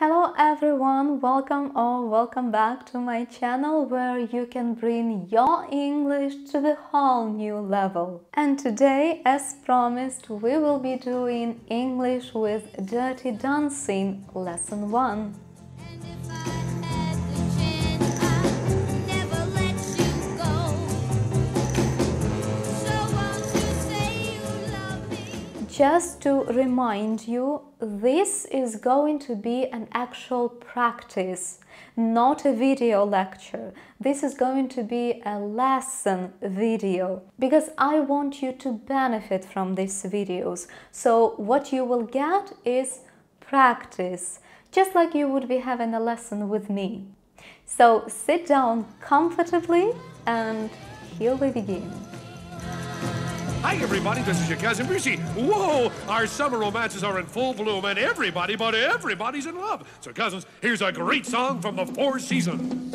Hello everyone, welcome or welcome back to my channel where you can bring your English to the whole new level. And today, as promised, we will be doing English with Dirty Dancing Lesson 1. Just to remind you, this is going to be an actual practice, not a video lecture. This is going to be a lesson video because I want you to benefit from these videos. So what you will get is practice, just like you would be having a lesson with me. So sit down comfortably and here we begin. Hi, everybody. This is your cousin Brucie. Whoa! Our summer romances are in full bloom, and everybody but everybody's in love. So, cousins, here's a great song from the Four Seasons.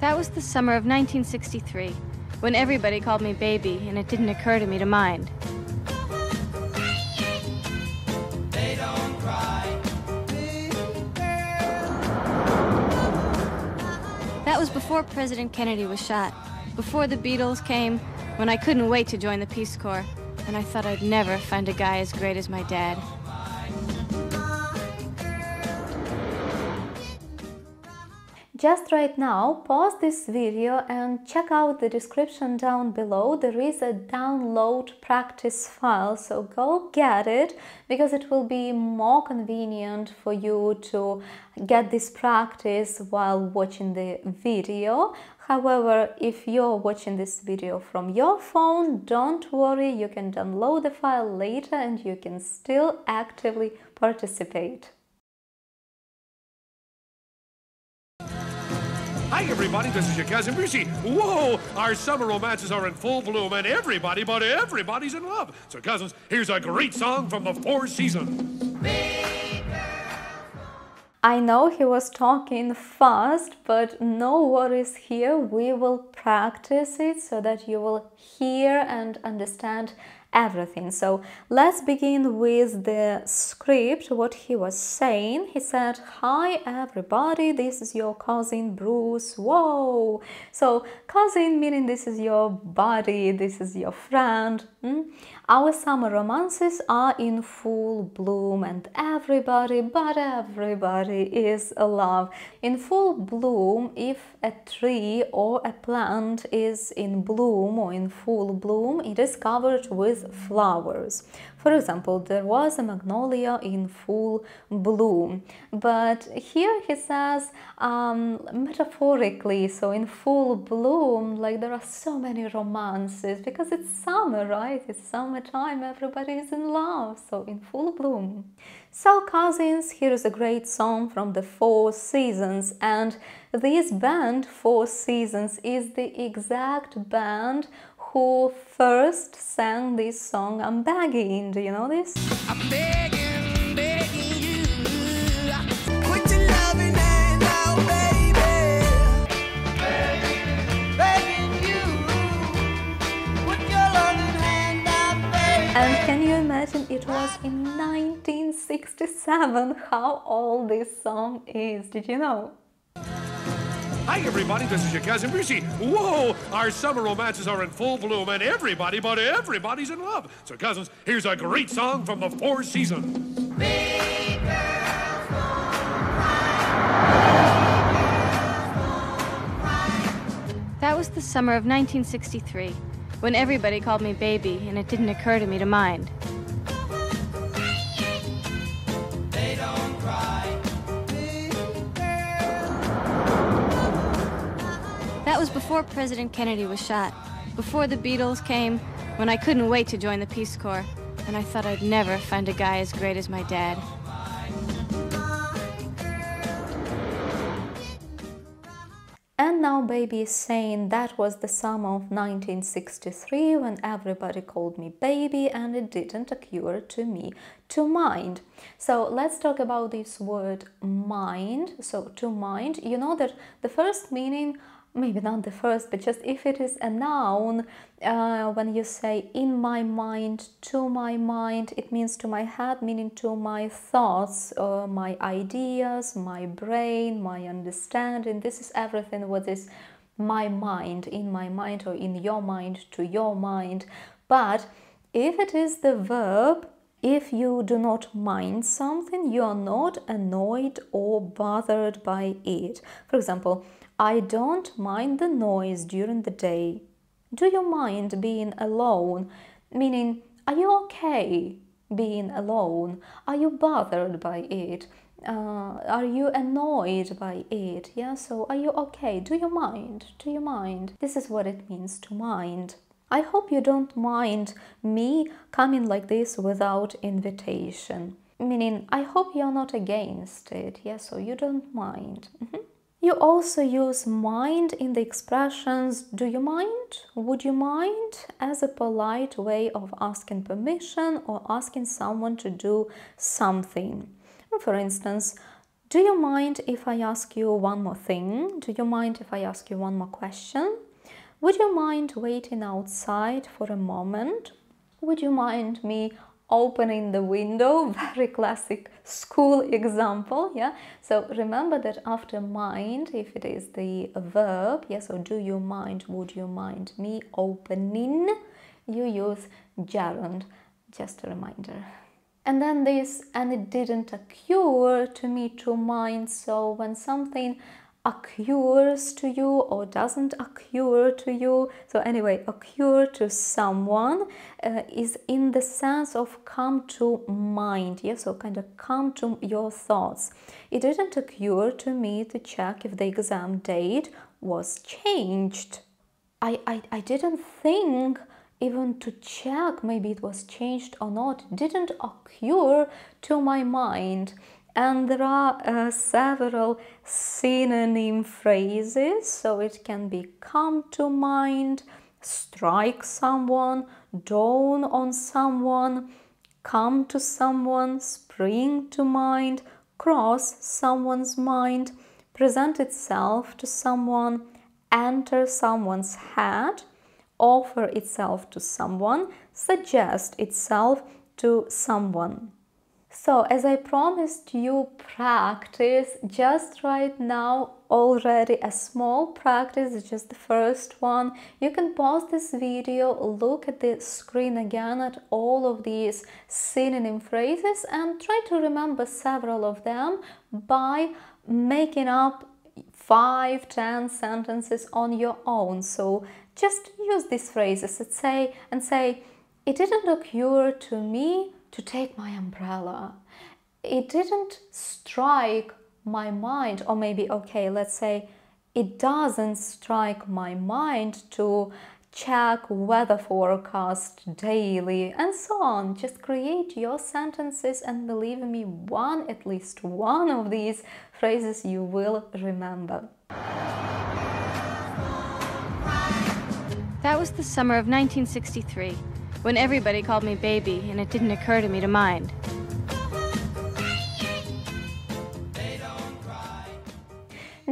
That was the summer of 1963, when everybody called me baby, and it didn't occur to me to mind. Was before President Kennedy was shot, before the Beatles came, when I couldn't wait to join the Peace Corps, and I thought I'd never find a guy as great as my dad. Just right now, pause this video and check out the description down below. There is a download practice file, so go get it because it will be more convenient for you to get this practice while watching the video. However, if you're watching this video from your phone, don't worry, you can download the file later and you can still actively participate. Hi, everybody. This is your cousin Brucie. Whoa! Our summer romances are in full bloom, and everybody but everybody's in love. So, cousins, here's a great song from the Four Seasons. I know he was talking fast, but no worries here. We will practice it so that you will hear and understand everything. So let's begin with the script, what he was saying. He said, Hi everybody, this is your cousin Bruce. Whoa! So, cousin meaning this is your buddy, this is your friend. Hmm? Our summer romances are in full bloom, and everybody, but everybody is alive. In full bloom, if a tree or a plant is in bloom or in full bloom, it is covered with flowers. For example, there was a magnolia in full bloom, but here he says um, metaphorically, so in full bloom, like there are so many romances because it's summer, right? It's summertime, everybody is in love, so in full bloom. So, cousins, here is a great song from the Four Seasons, and this band, Four Seasons, is the exact band who first sang this song I'm begging. Do you know this? I'm begging, begging you. Put your loving hand out, baby. Begging, begging you. Put your loving hand out, baby. And can you imagine it was in 1967 how old this song is? Did you know? Hi, everybody. This is your cousin Brucie. Whoa! Our summer romances are in full bloom, and everybody but everybody's in love. So, cousins, here's a great song from the Four Seasons. That was the summer of 1963, when everybody called me baby, and it didn't occur to me to mind. Before President Kennedy was shot, before the Beatles came, when I couldn't wait to join the Peace Corps, and I thought I'd never find a guy as great as my dad. And now baby is saying that was the summer of 1963 when everybody called me baby and it didn't occur to me to mind. So let's talk about this word mind. So to mind, you know that the first meaning maybe not the first, but just if it is a noun, uh, when you say in my mind, to my mind, it means to my head, meaning to my thoughts, uh, my ideas, my brain, my understanding. This is everything what is my mind, in my mind, or in your mind, to your mind. But if it is the verb, if you do not mind something, you are not annoyed or bothered by it. For example, I don't mind the noise during the day. Do you mind being alone? Meaning, are you okay being alone? Are you bothered by it? Uh, are you annoyed by it? Yeah, so are you okay? Do you mind? Do you mind? This is what it means to mind. I hope you don't mind me coming like this without invitation. Meaning, I hope you're not against it. Yeah, so you don't mind. Mhm. You also use mind in the expressions do you mind, would you mind, as a polite way of asking permission or asking someone to do something. For instance, do you mind if I ask you one more thing? Do you mind if I ask you one more question? Would you mind waiting outside for a moment? Would you mind me opening the window? Very classic school example, yeah? So remember that after mind, if it is the verb, yeah, so do you mind, would you mind me opening? You use gerund, just a reminder. And then this, and it didn't occur to me to mind. So when something occurs to you or doesn't occur to you, so anyway, occur to someone uh, is in the sense of come to mind, yeah, so kind of come to your thoughts. It didn't occur to me to check if the exam date was changed. I, I, I didn't think even to check maybe it was changed or not didn't occur to my mind and there are uh, several synonym phrases so it can be come to mind strike someone dawn on someone come to someone spring to mind cross someone's mind present itself to someone enter someone's head offer itself to someone, suggest itself to someone. So, as I promised you, practice just right now already a small practice, just the first one. You can pause this video, look at the screen again at all of these synonym phrases, and try to remember several of them by making up five, ten sentences on your own. So just use these phrases and say and say, it didn't occur to me to take my umbrella. It didn't strike my mind, or maybe okay, let's say it doesn't strike my mind to check weather forecast daily and so on. Just create your sentences and believe me one at least one of these phrases you will remember. That was the summer of 1963, when everybody called me baby and it didn't occur to me to mind.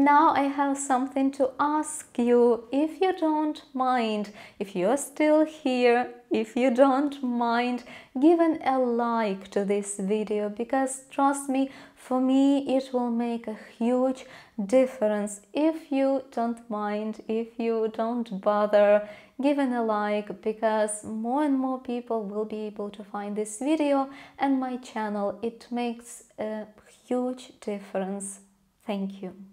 Now I have something to ask you. If you don't mind, if you're still here, if you don't mind, give an a like to this video because trust me, for me it will make a huge difference. If you don't mind, if you don't bother, give an a like because more and more people will be able to find this video and my channel. It makes a huge difference. Thank you.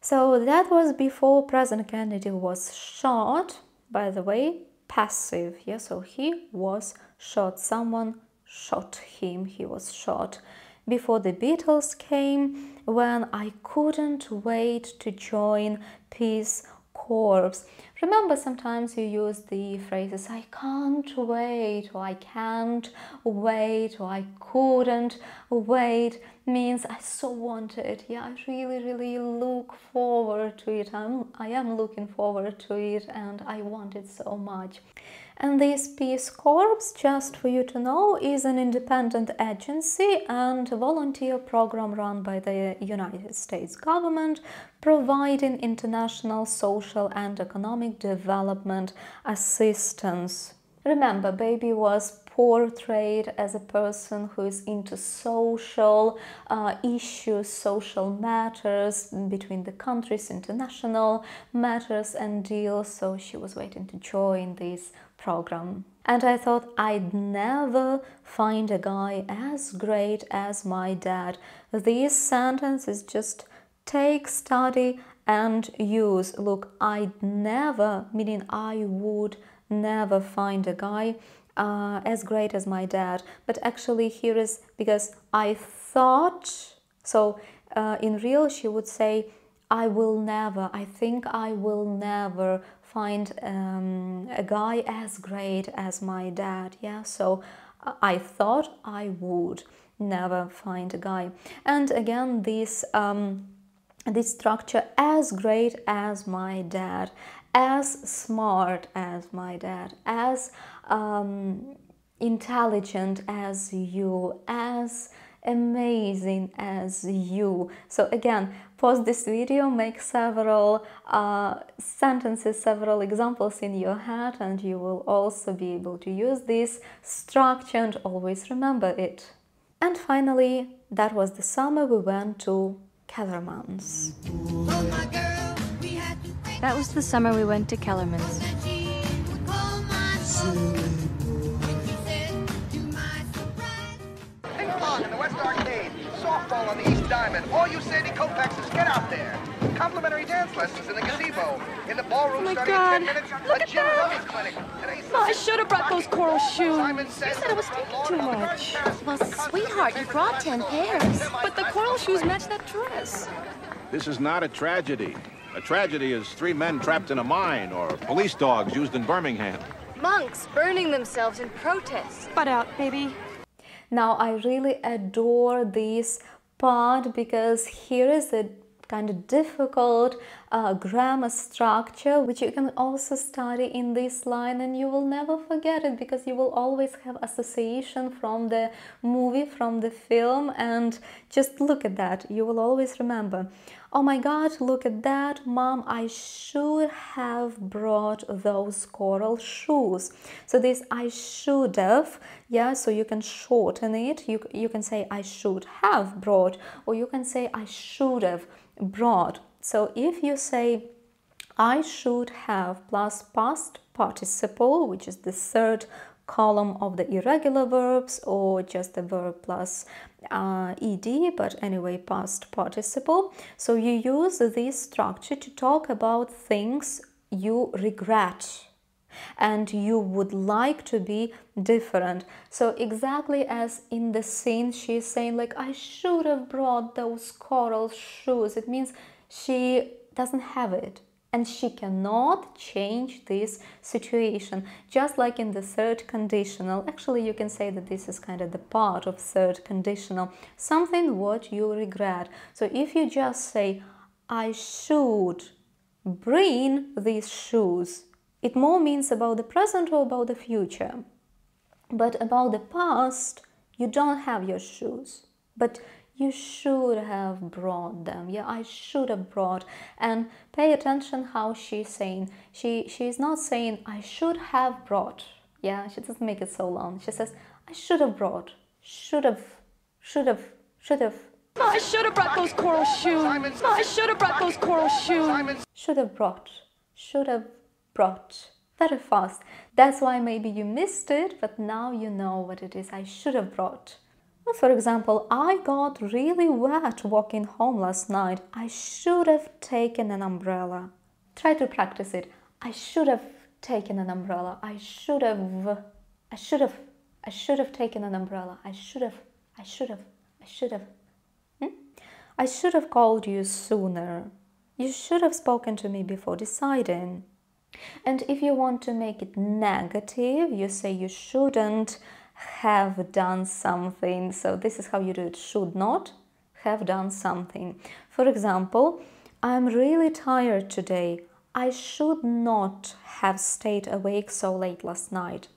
So that was before President Kennedy was shot, by the way, passive. Yeah, so he was shot. Someone shot him. He was shot. Before the Beatles came, when I couldn't wait to join Peace Corps. Remember, sometimes you use the phrases I can't wait, or I can't wait, or I couldn't wait means I so want it. Yeah, I really, really look forward to it. I'm, I am looking forward to it and I want it so much. And this Peace Corps, just for you to know, is an independent agency and volunteer program run by the United States government, providing international social and economic development assistance. Remember, baby was portrayed as a person who is into social uh, issues, social matters between the countries, international matters and deals. So she was waiting to join this program. And I thought I'd never find a guy as great as my dad. This sentence is just take, study, and use. Look, I'd never, meaning I would never find a guy uh, as great as my dad. But actually, here is because I thought so. Uh, in real, she would say, I will never, I think I will never find um, a guy as great as my dad. Yeah, so I thought I would never find a guy. And again, this. Um, this structure as great as my dad as smart as my dad, as um, intelligent as you, as amazing as you. So again, pause this video, make several uh, sentences, several examples in your head and you will also be able to use this structure and always remember it. And finally, that was the summer we went to Kellerman's. Oh, That was the summer we went to Kellerman's. that she would call my phone. And she said, to my surprise, Ping pong in the West Arcade. Softball on the East Diamond. All you Sandy Koufaxes, get out there. Complimentary dance lessons in the gazebo. In the ballroom my starting God. in 10 minutes. Look a at gym that. rummy clinic. Today's Oh, I should have brought those coral shoes. You said I was taking too much. Well, sweetheart, you brought 10 pairs. But the coral shoes match that dress. This is not a tragedy. A tragedy is three men trapped in a mine or police dogs used in Birmingham. Monks burning themselves in protest. Butt out, baby. Now I really adore this part because here is a kind of difficult uh, grammar structure which you can also study in this line and you will never forget it because you will always have association from the movie from the film and just look at that you will always remember oh my god look at that. Mom i should have brought those coral shoes. So this i should have yeah so you can shorten it. You, you can say i should have brought or you can say i should have brought. So if you say I should have plus past participle, which is the third column of the irregular verbs, or just the verb plus uh, ed, but anyway, past participle. So you use this structure to talk about things you regret and you would like to be different. So exactly as in the scene she's saying like I should have brought those coral shoes. It means she doesn't have it and she cannot change this situation. Just like in the third conditional actually you can say that this is kind of the part of third conditional something what you regret. So if you just say i should bring these shoes it more means about the present or about the future. But about the past you don't have your shoes. But you should have brought them. Yeah i should have brought and pay attention how she's saying she she's not saying i should have brought. Yeah she doesn't make it so long. She says i should have brought should have should have should have. I should have brought those coral shoes. I should have brought those coral shoes. should have brought should have brought. Very fast. That's why maybe you missed it but now you know what it is. I should have brought for example i got really wet walking home last night i should have taken an umbrella try to practice it i should have taken an umbrella i should have i should have i should have taken an umbrella i should have i should have i should have Hmm? I should have called you sooner. You should have spoken to me before deciding. And if you want to make it negative, you say you shouldn't have done something. So this is how you do it should not have done something. For example, I'm really tired today. I should not have stayed awake so late last night.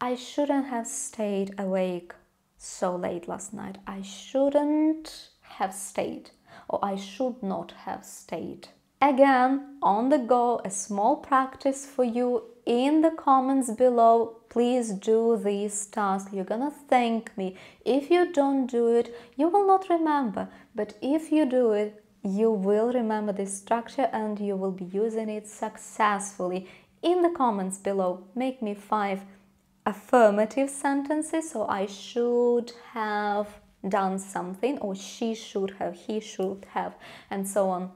I shouldn't have stayed awake so late last night. I shouldn't have stayed, or I should not have stayed. Again, on the go, a small practice for you in the comments below. Please do this task. You're gonna thank me. If you don't do it, you will not remember. But if you do it, you will remember this structure and you will be using it successfully. In the comments below, make me five affirmative sentences. So I should have done something, or she should have, he should have, and so on.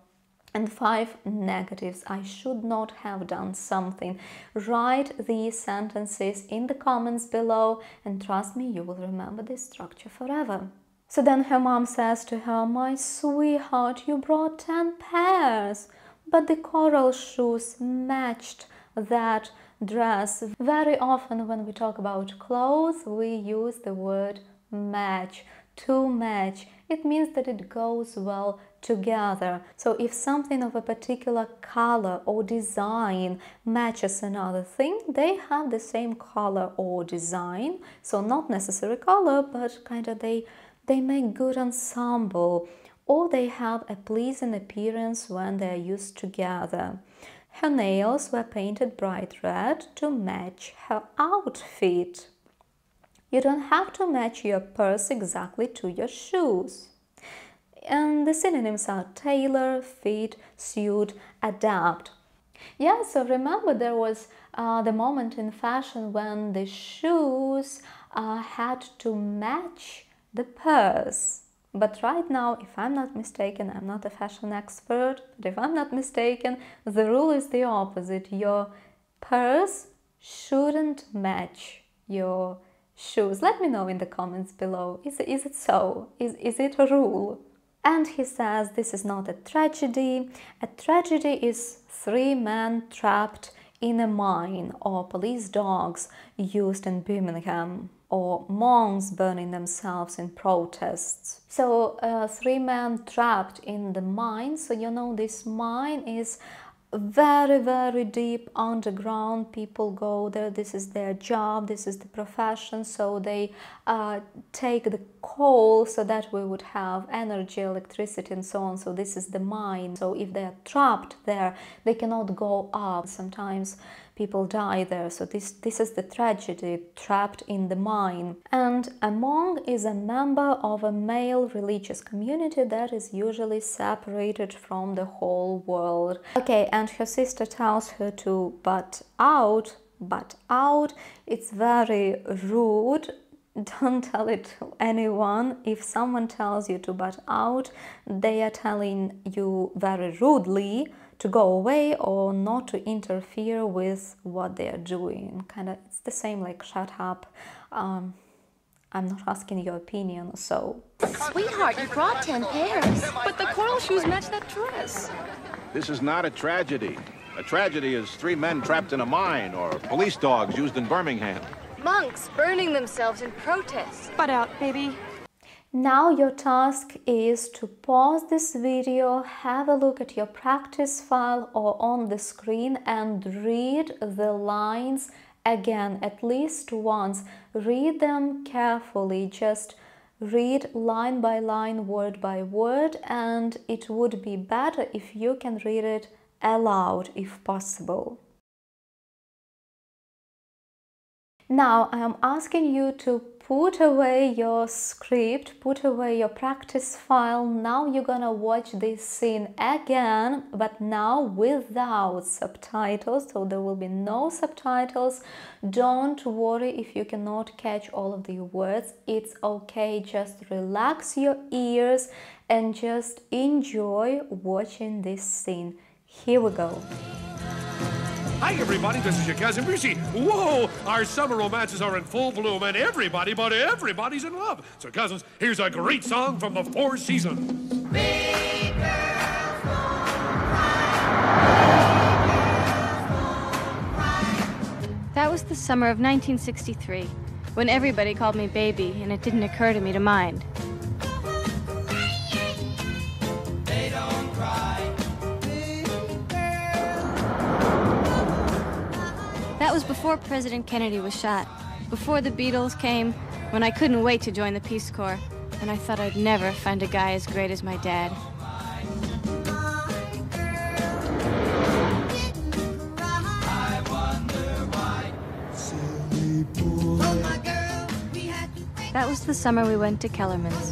And five negatives. I should not have done something. Write these sentences in the comments below, and trust me, you will remember this structure forever. So then her mom says to her, My sweetheart, you brought 10 pairs, but the coral shoes matched that dress. Very often, when we talk about clothes, we use the word match, to match. It means that it goes well together. So if something of a particular color or design matches another thing, they have the same color or design. So not necessary color, but kind of they they make good ensemble or they have a pleasing appearance when they are used together. Her nails were painted bright red to match her outfit. You don't have to match your purse exactly to your shoes. And the synonyms are tailor, fit, suit, adapt. Yeah, so remember there was uh, the moment in fashion when the shoes uh, had to match the purse. But right now, if I'm not mistaken, I'm not a fashion expert, but if I'm not mistaken, the rule is the opposite. Your purse shouldn't match your shoes. Let me know in the comments below. Is, is it so? Is, is it a rule? And he says this is not a tragedy. A tragedy is three men trapped in a mine or police dogs used in Birmingham or monks burning themselves in protests. So uh, three men trapped in the mine. So you know this mine is very very deep underground. People go there. This is their job. This is the profession. So they uh, take the coal so that we would have energy electricity and so on. So this is the mine. So if they are trapped there they cannot go up. Sometimes people die there. So this this is the tragedy trapped in the mine. And a monk is a member of a male religious community that is usually separated from the whole world. Okay and her sister tells her to butt out butt out. It's very rude. Don't tell it to anyone. If someone tells you to butt out, they are telling you very rudely to go away or not to interfere with what they are doing. Kind of, it's the same like shut up. Um, I'm not asking your opinion, so. Sweetheart, you brought 10 pairs. But the coral shoes match that dress. This is not a tragedy. A tragedy is three men trapped in a mine or police dogs used in Birmingham. Monks burning themselves in protest. Butt out, baby. Now your task is to pause this video, have a look at your practice file or on the screen and read the lines again at least once. Read them carefully, just read line by line, word by word and it would be better if you can read it aloud if possible. Now I am asking you to put away your script, put away your practice file. Now you're gonna watch this scene again, but now without subtitles, so there will be no subtitles. Don't worry if you cannot catch all of the words, it's okay. Just relax your ears and just enjoy watching this scene. Here we go. Hi, everybody. This is your cousin Brucie. Whoa! Our summer romances are in full bloom, and everybody, but everybody's in love. So, cousins, here's a great song from the Four Seasons. That was the summer of 1963, when everybody called me baby, and it didn't occur to me to mind. Was before President Kennedy was shot, before the Beatles came, when I couldn't wait to join the Peace Corps, and I thought I'd never find a guy as great as my dad. That was the summer we went to Kellerman's.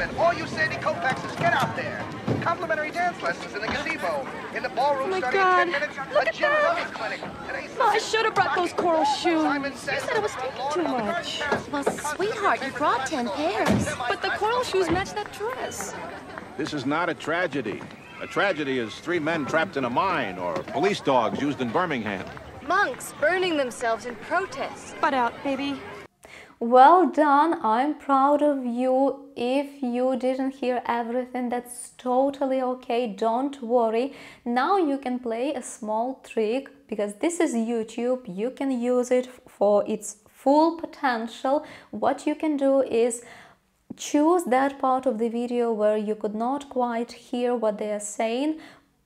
On the East Diamond. All you Sandy Koufaxes, get out there. Complimentary dance lessons in the gazebo. In the ballroom Oh my starting God. in 10 minutes. Look a at Jim that. Rummy clinic. Today's Ma, I should have brought those coral shoes. Simon says said I was taking too much. Well, sweetheart, you brought 10 pairs. But the coral shoes match that dress. This is not a tragedy. A tragedy is three men trapped in a mine or police dogs used in Birmingham. Monks burning themselves in protest. Butt out, baby. Well done, I'm proud of you. If you didn't hear everything, that's totally okay. Don't worry. Now you can play a small trick because this is YouTube. You can use it for its full potential. What you can do is choose that part of the video where you could not quite hear what they are saying,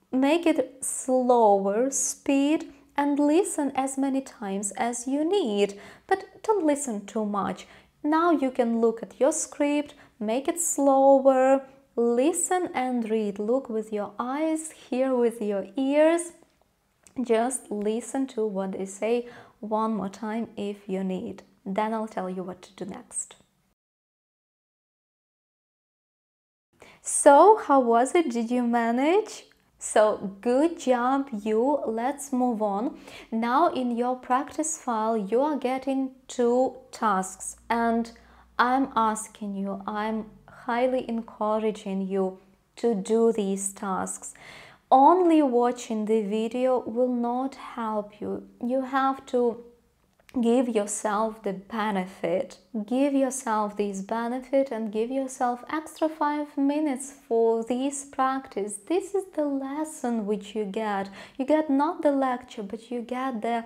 make it slower speed and listen as many times as you need, but don't listen too much. Now you can look at your script, make it slower, listen and read. Look with your eyes, hear with your ears. Just listen to what they say one more time if you need. Then I'll tell you what to do next. So, how was it? Did you manage? So, good job, you. Let's move on. Now, in your practice file, you are getting two tasks, and I'm asking you, I'm highly encouraging you to do these tasks. Only watching the video will not help you. You have to give yourself the benefit. Give yourself this benefit and give yourself extra 5 minutes for this practice. This is the lesson which you get. You get not the lecture but you get the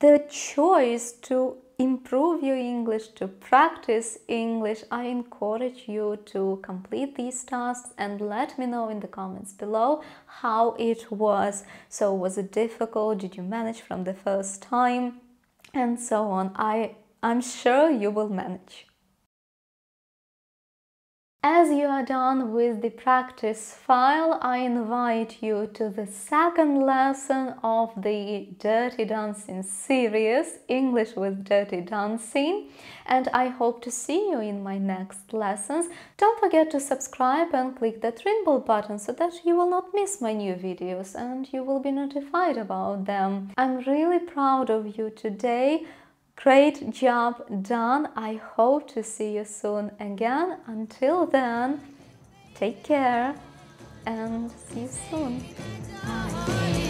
the choice to improve your english to practice english. I encourage you to complete these tasks and let me know in the comments below how it was. So was it difficult? Did you manage from the first time and so on. I, I'm sure you will manage. As you are done with the practice file, I invite you to the second lesson of the Dirty Dancing series, English with Dirty Dancing, and I hope to see you in my next lessons. Don't forget to subscribe and click that rainbow button so that you will not miss my new videos and you will be notified about them. I'm really proud of you today. Great job done. I hope to see you soon again. Until then, take care and see you soon.